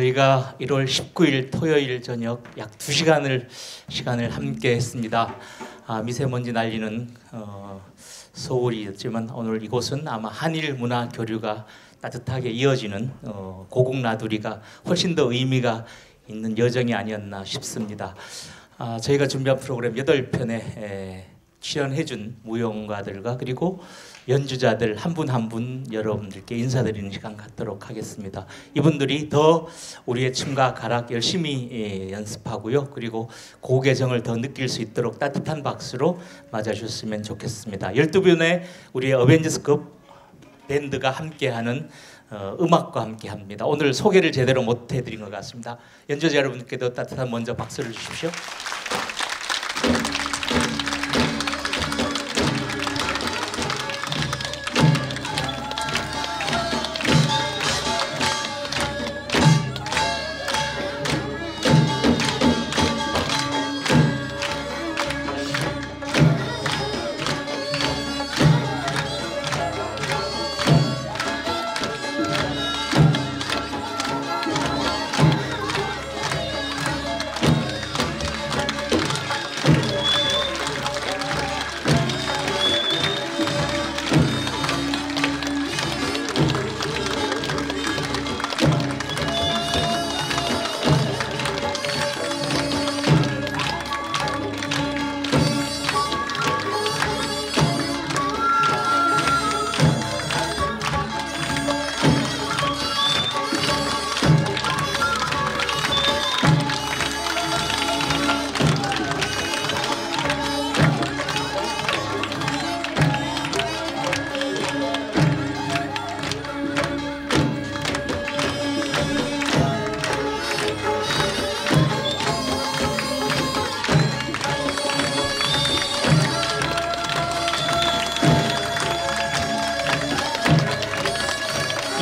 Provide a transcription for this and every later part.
저희가 1월 19일 토요일 저녁 약 2시간을 시간을 함께 했습니다. 아, 미세먼지 날리는 어, 서울이었지만 오늘 이곳은 아마 한일 문화 교류가 따뜻하게 이어지는 어, 고국 나두리가 훨씬 더 의미가 있는 여정이 아니었나 싶습니다. 아, 저희가 준비한 프로그램 8편에 출연해준 무용가들과 그리고 연주자들 한 분 한 분 여러분들께 인사드리는 시간 갖도록 하겠습니다. 이분들이 더 우리의 춤과 가락 열심히 예, 연습하고요. 그리고 고개정을 더 느낄 수 있도록 따뜻한 박수로 맞아주셨으면 좋겠습니다. 12분의 우리의 어벤져스급 밴드가 함께하는 어, 음악과 함께합니다. 오늘 소개를 제대로 못 해드린 것 같습니다. 연주자 여러분께도 따뜻한 먼저 박수를 주십시오.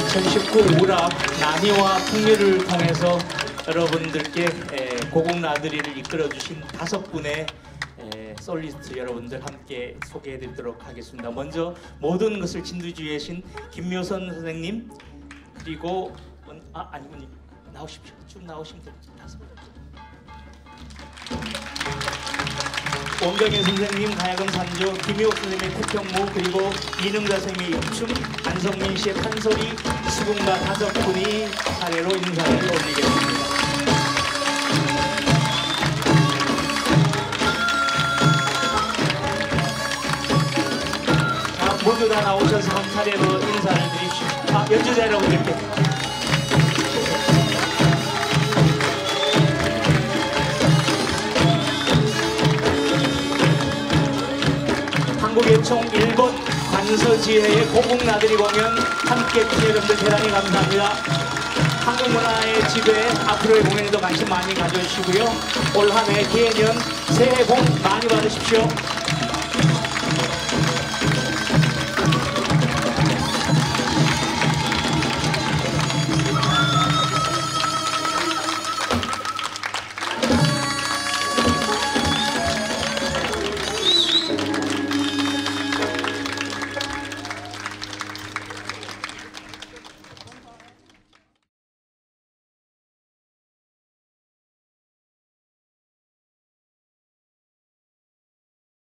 2019 우락 난이와 풍류를 통해서 여러분들께 고국 나들이를 이끌어 주신 다섯 분의 솔리스트 여러분들 함께 소개해 드리도록 하겠습니다. 먼저 모든 것을 진두지휘해 신 김묘선 선생님 그리고 아 아니면 나오십시오. 쭉 나오시면 됩니다. 다섯 분. 원경인 선생님 가야금 산조, 김효옥 선생님의 태평무 그리고 이능자 선생님의 입춤, 안성민 씨의 판소리, 수군과 다섯 분이 차례로 인사를 올리겠습니다. 자, 모두 다 나오셔서 한 차례로 인사를 드립시오. 아, 연주자 여러분들께. 총 일본 관서지회의 고국 나들이 공연 함께 해주신 여러분들 대단히 감사합니다. 한국 문화의 지배 앞으로의 공연에도 관심 많이 가져주시고요. 올 한 해 기해년 새해 복 많이 받으십시오.